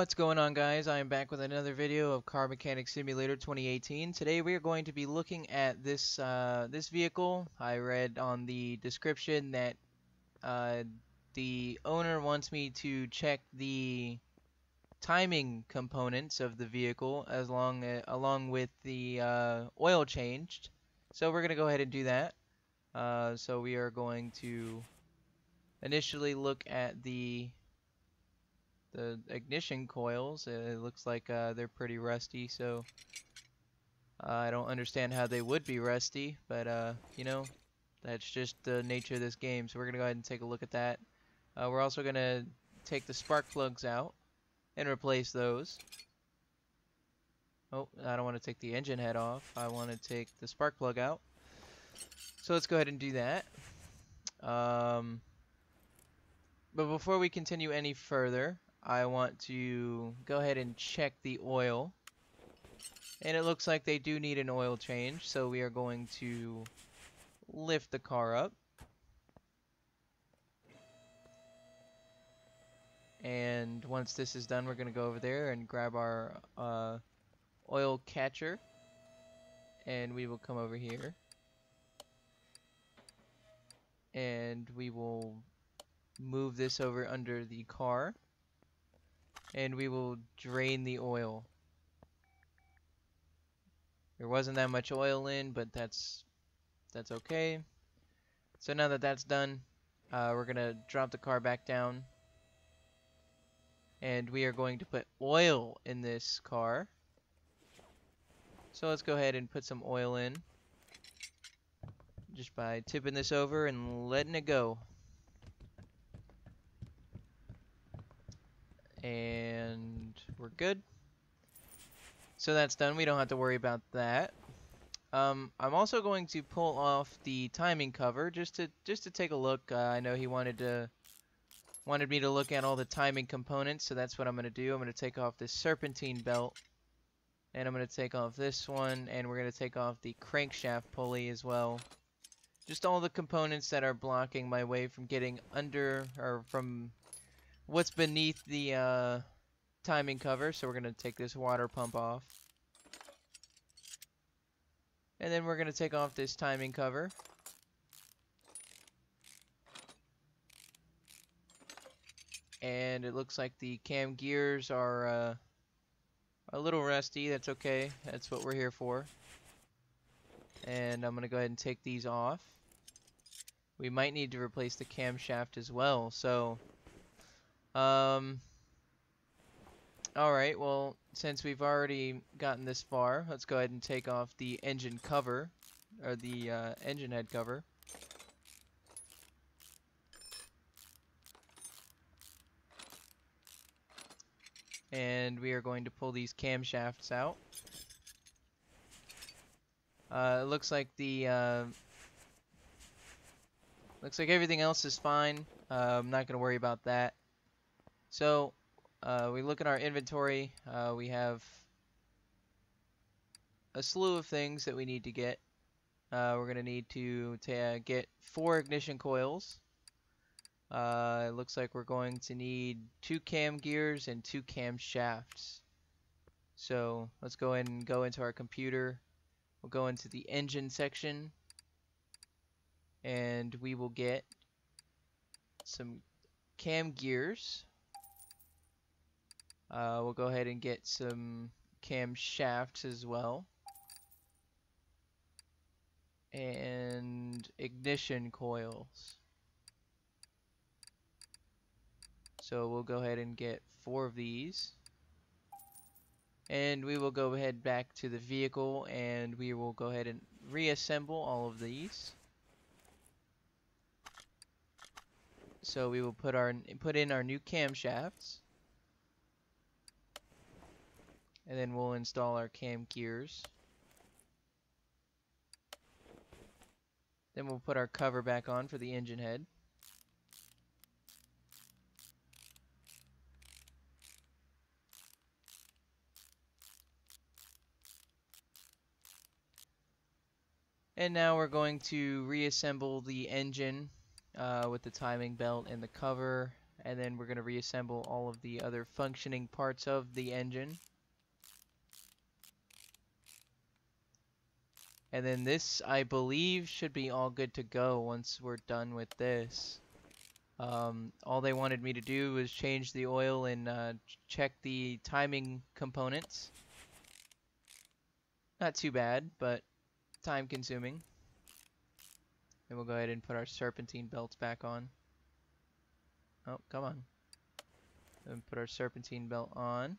What's going on guys? I am back with another video of Car Mechanic Simulator 2018. Today we are going to be looking at this uh, this vehicle. I read on the description that uh, the owner wants me to check the timing components of the vehicle as long uh, along with the uh, oil changed. So we're going to go ahead and do that. Uh, so we are going to initially look at the the ignition coils. Uh, it looks like uh, they're pretty rusty, so uh, I don't understand how they would be rusty, but uh, you know, that's just the nature of this game. So we're gonna go ahead and take a look at that. Uh, we're also gonna take the spark plugs out and replace those. Oh, I don't want to take the engine head off. I want to take the spark plug out. So let's go ahead and do that. Um, but before we continue any further, I want to go ahead and check the oil. And it looks like they do need an oil change, so we are going to lift the car up. And once this is done, we're going to go over there and grab our uh, oil catcher. And we will come over here. And we will move this over under the car and we will drain the oil. There wasn't that much oil in, but that's that's okay. So now that that's done, uh, we're gonna drop the car back down, and we are going to put oil in this car. So let's go ahead and put some oil in, just by tipping this over and letting it go. And we're good. So that's done. We don't have to worry about that. Um, I'm also going to pull off the timing cover just to just to take a look. Uh, I know he wanted to wanted me to look at all the timing components, so that's what I'm going to do. I'm going to take off this serpentine belt, and I'm going to take off this one, and we're going to take off the crankshaft pulley as well. Just all the components that are blocking my way from getting under or from what's beneath the uh, timing cover. So we're going to take this water pump off. And then we're going to take off this timing cover. And it looks like the cam gears are uh, a little rusty. That's okay. That's what we're here for. And I'm going to go ahead and take these off. We might need to replace the camshaft as well. So um, Alright, well, since we've already gotten this far, let's go ahead and take off the engine cover, or the uh, engine head cover. And we are going to pull these camshafts out. Uh, it looks like the, uh, looks like everything else is fine. Uh, I'm not going to worry about that. So uh, we look at our inventory. Uh, we have a slew of things that we need to get. Uh, we're going to need to get four ignition coils. Uh, it looks like we're going to need two cam gears and two cam shafts. So let's go ahead and go into our computer. We'll go into the engine section and we will get some cam gears. Uh, we'll go ahead and get some cam shafts as well. And ignition coils. So we'll go ahead and get four of these. And we will go ahead back to the vehicle and we will go ahead and reassemble all of these. So we will put our put in our new camshafts. And then we'll install our cam gears. Then we'll put our cover back on for the engine head. And now we're going to reassemble the engine uh, with the timing belt and the cover and then we're going to reassemble all of the other functioning parts of the engine. And then this, I believe, should be all good to go once we're done with this. Um, all they wanted me to do was change the oil and uh, check the timing components. Not too bad, but time consuming. And we'll go ahead and put our serpentine belts back on. Oh, come on. And put our serpentine belt on.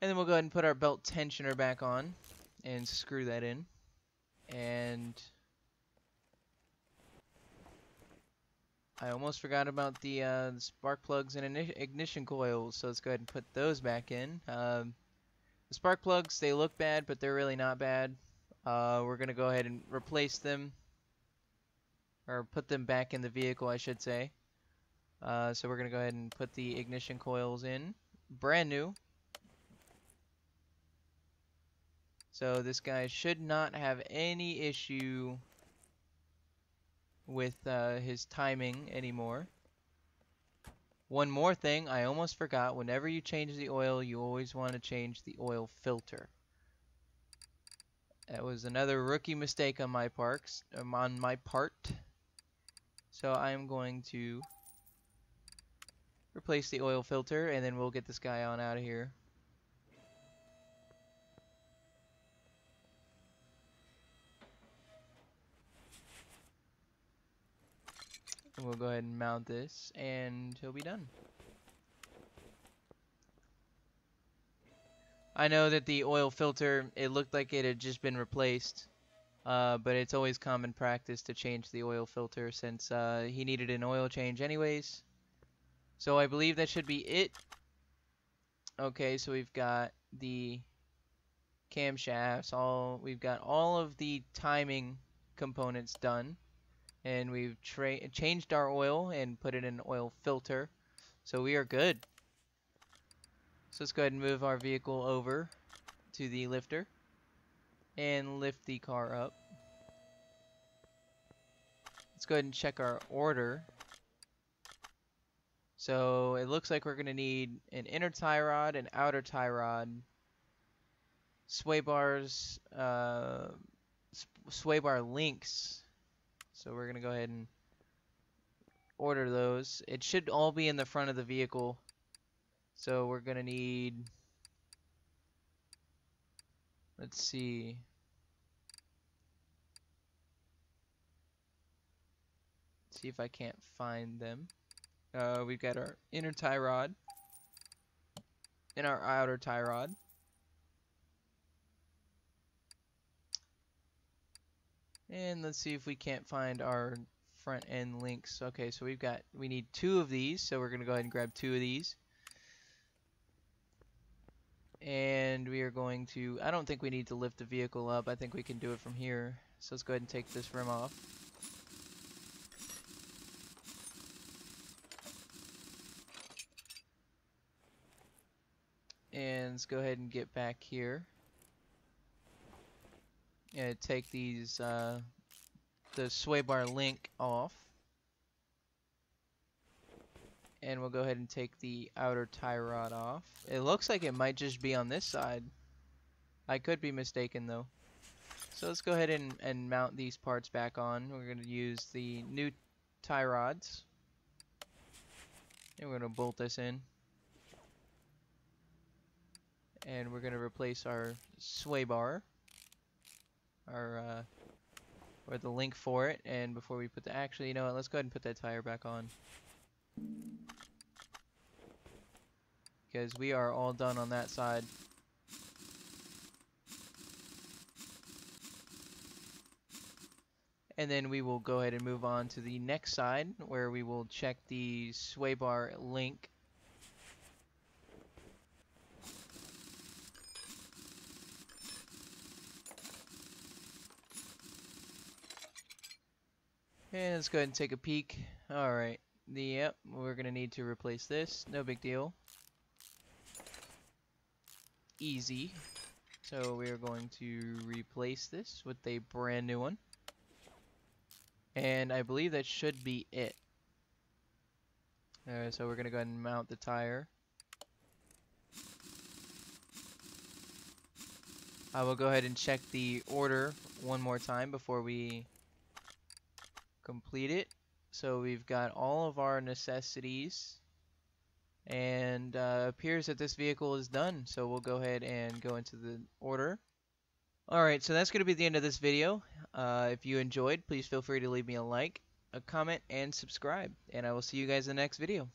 And then we'll go ahead and put our belt tensioner back on and screw that in. And I almost forgot about the, uh, the spark plugs and ignition coils, so let's go ahead and put those back in. Um, the spark plugs, they look bad, but they're really not bad. Uh, we're going to go ahead and replace them, or put them back in the vehicle, I should say. Uh, so we're going to go ahead and put the ignition coils in. Brand new. So this guy should not have any issue with uh, his timing anymore. One more thing, I almost forgot, whenever you change the oil, you always want to change the oil filter. That was another rookie mistake on my parts, um, on my part. So I'm going to replace the oil filter and then we'll get this guy on out of here. We'll go ahead and mount this and he'll be done. I know that the oil filter, it looked like it had just been replaced. Uh, but it's always common practice to change the oil filter since uh, he needed an oil change anyways. So I believe that should be it. Okay, so we've got the camshafts, all we've got all of the timing components done and we've changed our oil and put it in an oil filter. So we are good. So let's go ahead and move our vehicle over to the lifter and lift the car up. Let's go ahead and check our order. So it looks like we're going to need an inner tie rod, an outer tie rod, sway bars, uh, sway bar links, so we're going to go ahead and order those. It should all be in the front of the vehicle. So we're going to need, let's see. Let's see if I can't find them. Uh, we've got our inner tie rod and our outer tie rod. And let's see if we can't find our front end links. Okay, so we've got, we need two of these, so we're going to go ahead and grab two of these. And we are going to, I don't think we need to lift the vehicle up. I think we can do it from here. So let's go ahead and take this rim off. And let's go ahead and get back here uh, take these uh, the sway bar link off. And we'll go ahead and take the outer tie rod off. It looks like it might just be on this side. I could be mistaken though. So let's go ahead and, and mount these parts back on. We're going to use the new tie rods. And we're going to bolt this in. And we're going to replace our sway bar our uh, or the link for it. And before we put the actually, you know what? Let's go ahead and put that tire back on because we are all done on that side. And then we will go ahead and move on to the next side where we will check the sway bar link And let's go ahead and take a peek. Alright. Yep, we're going to need to replace this. No big deal. Easy. So we are going to replace this with a brand new one. And I believe that should be it. Alright, so we're gonna go ahead and mount the tire. I will go ahead and check the order one more time before we complete it. So we've got all of our necessities and uh, appears that this vehicle is done. So we'll go ahead and go into the order. Alright, so that's going to be the end of this video. Uh, if you enjoyed, please feel free to leave me a like, a comment, and subscribe. And I will see you guys in the next video.